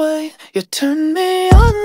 way you turn me on